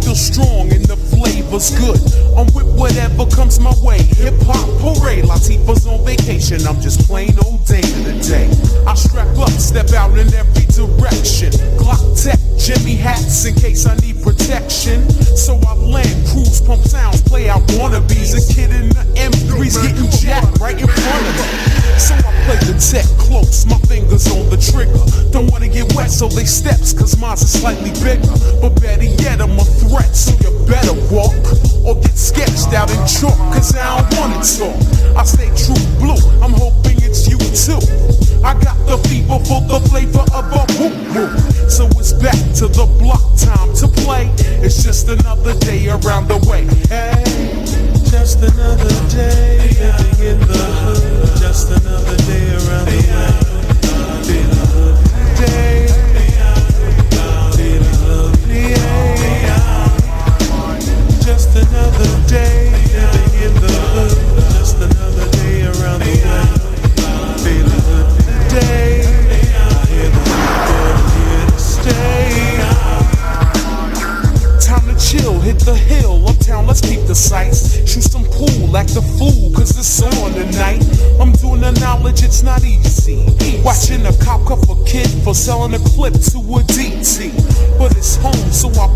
still strong and the flavor's good. I'm with whatever comes my way. Hip hop parade, Latifah's on vacation. I'm just plain old day to the day. I strap up, step out in every direction. Glock tech, Jimmy hats in case I need protection. So I land, cruise, pump sounds, play out wannabes. A kid in the M3's getting jacked right in front of me. So I play the tech close, my fingers on the trigger. So they steps, cause mine's are slightly bigger. But better yet, I'm a threat, so you better walk or get sketched out in chalk, cause I don't wanna talk. I stay true blue, I'm hoping it's you too. I got the fever for the flavor of a whoop whoop. So it's back to the block time to play. It's just another day around the way. Hey, just another day a fool, cause it's on tonight. I'm doing the knowledge, it's not easy. Watching a cop cuff a kid for selling a clip to a DT. But it's home, so I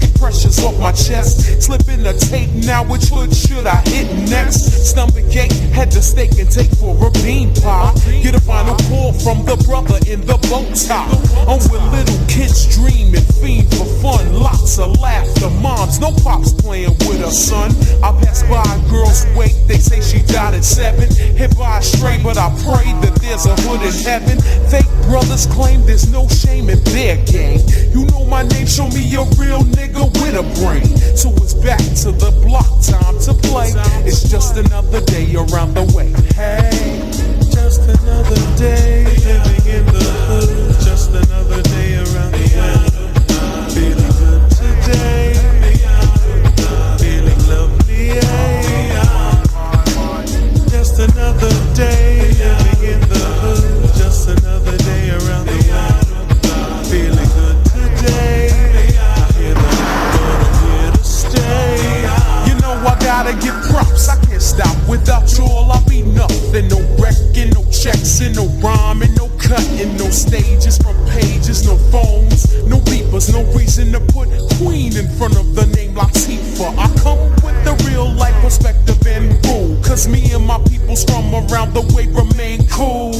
get pressures off my chest. Slip in the tape, now which hood should I hit next? Stomach ache, head to Steak and Take for a bean pie. Get a final call from the brother in the bow tie. I'm with little kids dreaming, fiend for fun, lots of laughter. Moms, no pops playing with her son. I pass by a girl's wake, they say she died at seven. Hit by a stray, but I pray in heaven. Fake brothers claim there's no shame in their game. You know my name, show me a real nigga with a brain. So it's back to the block, time to play. It's just another day around the way. Hey, cutting, no stages from pages, no phones, no beepers, no reason to put queen in front of the name Latifah. I come with the real life perspective and rule, cause me and my peoples from around the way remain cool.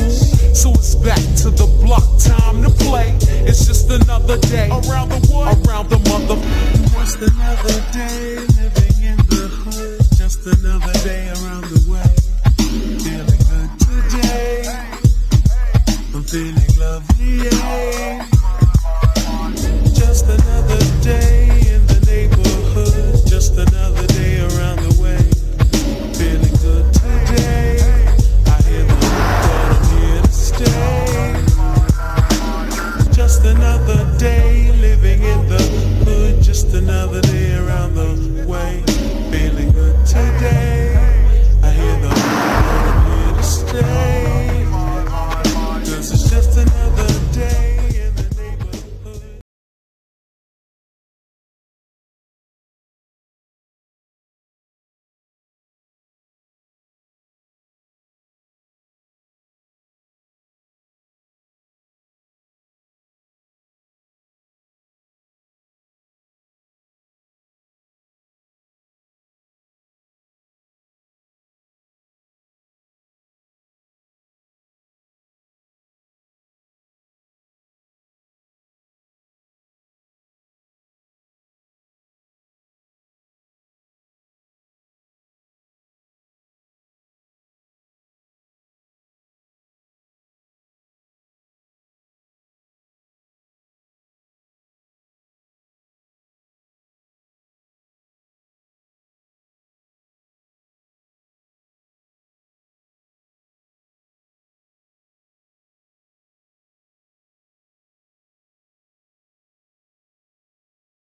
So it's back to the block, time to play. It's just another day around the world, around the mother. Just another day. feeling lovely. Yeah.